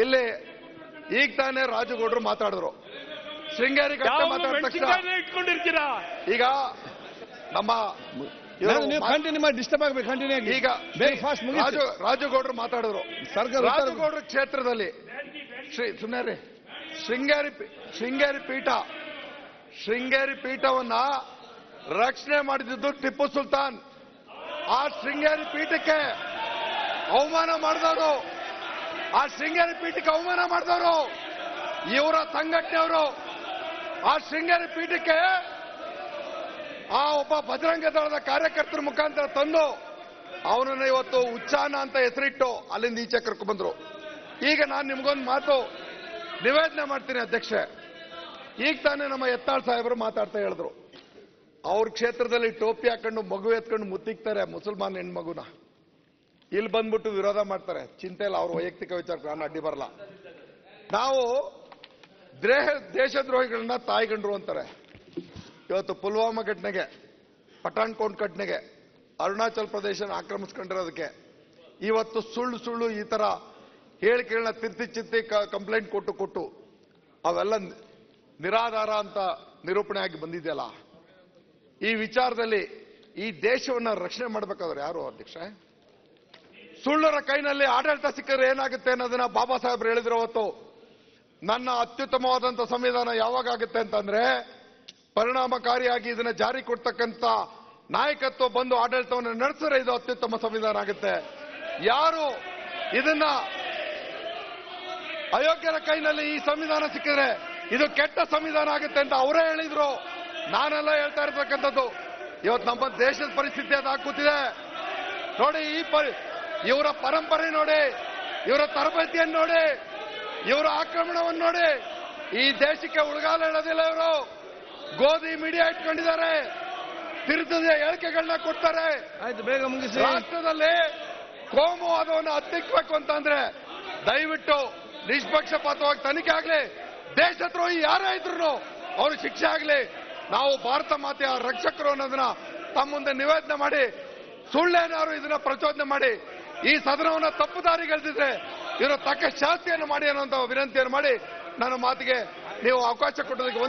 ಇಲ್ಲಿ ಈಗ ತಾನೇ ರಾಜುಗೌಡರು ಮಾತಾಡಿದ್ರು. ಶೃಂಗೇರಿ ಇಟ್ಕೊಂಡಿರ್ತೀರಾ? ಈಗ ನಮ್ಮ ಕಂಟಿನ್ಯೂ ಮಾಡಿ ಡಿಸ್ಟರ್ಬ್ ಆಗಬೇಕು ಕಂಟಿನ್ಯೂ ಆಗಿ. ಈಗ ಬ್ರೇಕ್ಫಾಸ್ಟ್ ಫಾಸ್ಟ್ ರಾಜು ರಾಜುಗೌಡರು ಮಾತಾಡಿದ್ರು. ರಾಜುಗೌಡರ ಕ್ಷೇತ್ರದಲ್ಲಿ ಶ್ರೀ ಸುಮ್ಮನೆ ಶೃಂಗೇರಿ ಶೃಂಗೇರಿ ಪೀಠ. ಶೃಂಗೇರಿ ಪೀಠವನ್ನ ರಕ್ಷಣೆ ಮಾಡಿದ್ದು ಟಿಪ್ಪು ಸುಲ್ತಾನ್. ಆ ಶೃಂಗೇರಿ ಪೀಠಕ್ಕೆ ಅವಮಾನ ಮಾಡಿದವರು ಆ ಶೃಂಗೇರಿ ಪೀಠಕ್ಕೆ ಅವಮಾನ ಮಾಡಿದವರು, ಇವರ ಸಂಘಟನೆಯವರು, ಆ ಶೃಂಗೇರಿ ಪೀಠಕ್ಕೆ ಆ ಒಬ್ಬ ಬಜರಂಗ ದಳದ ಕಾರ್ಯಕರ್ತರ ಮುಖಾಂತರ ತಂದು ಅವನನ್ನ ಇವತ್ತು ಉಚ್ಚಾನ ಅಂತ ಹೆಸರಿಟ್ಟು ಅಲ್ಲಿಂದ ಈಚೆ ಕರ್ಕೊಂಡ್ ಬಂದ್ರು. ಈಗ ನಾನು ನಿಮ್ಗೊಂದು ಮಾತು ನಿವೇದನೆ ಮಾಡ್ತೀನಿ ಅಧ್ಯಕ್ಷೆ. ಈಗ ತಾನೇ ನಮ್ಮ ಎತ್ತಾಳ್ ಸಾಹೇಬರು ಮಾತಾಡ್ತಾ ಹೇಳಿದ್ರು. ಅವ್ರ ಕ್ಷೇತ್ರದಲ್ಲಿ ಟೋಪಿ ಹಾಕೊಂಡು ಮಗು ಎತ್ಕೊಂಡು ಮುತ್ತಿಕ್ತಾರೆ ಮುಸಲ್ಮಾನ್ ಹೆಣ್ಮಗುನ. ಇಲ್ಲಿ ಬಂದ್ಬಿಟ್ಟು ವಿರೋಧ ಮಾಡ್ತಾರೆ. ಚಿಂತೆ ಇಲ್ಲ, ಅವ್ರ ವೈಯಕ್ತಿಕ ವಿಚಾರಕ್ಕೆ ನಾನು ಅಡ್ಡಿ ಬರಲ್ಲ. ನಾವು ದೇಹ ದೇಶದ್ರೋಹಿಗಳನ್ನ ತಾಯಿಗಂಡ್ರು ಅಂತಾರೆ. ಇವತ್ತು ಪುಲ್ವಾಮಾ ಘಟನೆಗೆ, ಪಠಾಣ್ಕೋಟ್ ಘಟನೆಗೆ, ಅರುಣಾಚಲ್ ಪ್ರದೇಶನ ಆಕ್ರಮಿಸ್ಕೊಂಡಿರೋದಕ್ಕೆ, ಇವತ್ತು ಸುಳ್ಳು ಸುಳ್ಳು ಈ ತರ ಹೇಳಿಕೆಗಳನ್ನ ತಿರ್ತಿ ಚಿತ್ತಿ ಕಂಪ್ಲೇಂಟ್ ಕೊಟ್ಟು ಕೊಟ್ಟು, ಅವೆಲ್ಲ ನಿರಾಧಾರ ಅಂತ ನಿರೂಪಣೆ ಆಗಿ ಬಂದಿದೆಯಲ್ಲ? ಈ ವಿಚಾರದಲ್ಲಿ ಈ ದೇಶವನ್ನ ರಕ್ಷಣೆ ಮಾಡಬೇಕಾದ್ರೆ ಯಾರು ಅಧ್ಯಕ್ಷ? ಸುಳ್ಳರ ಕೈನಲ್ಲಿ ಆಡಳಿತ ಸಿಕ್ಕರೆ ಏನಾಗುತ್ತೆ ಅನ್ನೋದನ್ನ ಬಾಬಾ ಸಾಹೇಬ್ರು ಹೇಳಿದ್ರು ಅವತ್ತು. ನನ್ನ ಅತ್ಯುತ್ತಮವಾದಂಥ ಸಂವಿಧಾನ ಯಾವಾಗ ಆಗುತ್ತೆ ಅಂತಂದ್ರೆ ಪರಿಣಾಮಕಾರಿಯಾಗಿ ಇದನ್ನ ಜಾರಿ ಕೊಡ್ತಕ್ಕಂತ ನಾಯಕತ್ವ ಬಂದು ಆಡಳಿತವನ್ನು ನಡೆಸಿದ್ರೆ ಇದು ಅತ್ಯುತ್ತಮ ಸಂವಿಧಾನ ಆಗುತ್ತೆ. ಯಾರು ಇದನ್ನ ಅಯೋಗ್ಯರ ಕೈನಲ್ಲಿ ಈ ಸಂವಿಧಾನ ಸಿಕ್ಕಿದ್ರೆ ಇದು ಕೆಟ್ಟ ಸಂವಿಧಾನ ಆಗುತ್ತೆ ಅಂತ ಅವರೇ ಹೇಳಿದ್ರು. ನಾನೆಲ್ಲ ಹೇಳ್ತಾ ಇರ್ತಕ್ಕಂಥದ್ದು. ಇವತ್ತು ನಮ್ಮ ದೇಶದ ಪರಿಸ್ಥಿತಿ ಅದು ನೋಡಿ ಈ ಪರಿ ಇವರ ಪರಂಪರೆ ನೋಡಿ ಇವರ ತರಬೇತಿಯನ್ನು ನೋಡಿ ಇವರ ಆಕ್ರಮಣವನ್ನು ನೋಡಿ. ಈ ದೇಶಕ್ಕೆ ಉಳಗಾಲ ಹೇಳೋದಿಲ್ಲ ಇವರು. ಗೋಧಿ ಮೀಡಿಯಾ ಇಟ್ಕೊಂಡಿದ್ದಾರೆ. ತಿರುತದ ಹೇಳಿಕೆಗಳನ್ನ ಕೊಡ್ತಾರೆ. ಆಯ್ತು ಬೇಗ ಮುಗಿಸಿ. ರಾಷ್ಟ್ರದಲ್ಲಿ ಕೋಮುವಾದವನ್ನು ಹತ್ತಿಕ್ಬೇಕು ಅಂತಂದ್ರೆ ದಯವಿಟ್ಟು ನಿಷ್ಪಕ್ಷಪಾತವಾಗಿ ತನಿಖೆ ಆಗ್ಲಿ. ದೇಶದ್ರೋಹಿ ಯಾರೇ ಇದ್ರು ಅವರು ಶಿಕ್ಷೆ ಆಗಲಿ. ನಾವು ಭಾರತ ಮಾತೆಯ ರಕ್ಷಕರು ಅನ್ನೋದನ್ನ ತಮ್ಮ ಮುಂದೆ ನಿವೇದನೆ ಮಾಡಿ ಸುಳ್ಳೇನಾದ್ರು ಇದನ್ನ ಪ್ರಚೋದನೆ ಮಾಡಿ ಈ ಸದನವನ್ನ ತಪ್ಪು ದಾರಿಗೆಳೆದಿದ್ರೆ ಇವರು ತಕ್ಕ ಶಾಸ್ತಿಯನ್ನು ಮಾಡಿ ಅನ್ನುವಂಥ ವಿನಂತಿಯನ್ನು ಮಾಡಿ ನನ್ನ ಮಾತಿಗೆ ನೀವು ಅವಕಾಶ ಕೊಟ್ಟದಕ್ಕೆ.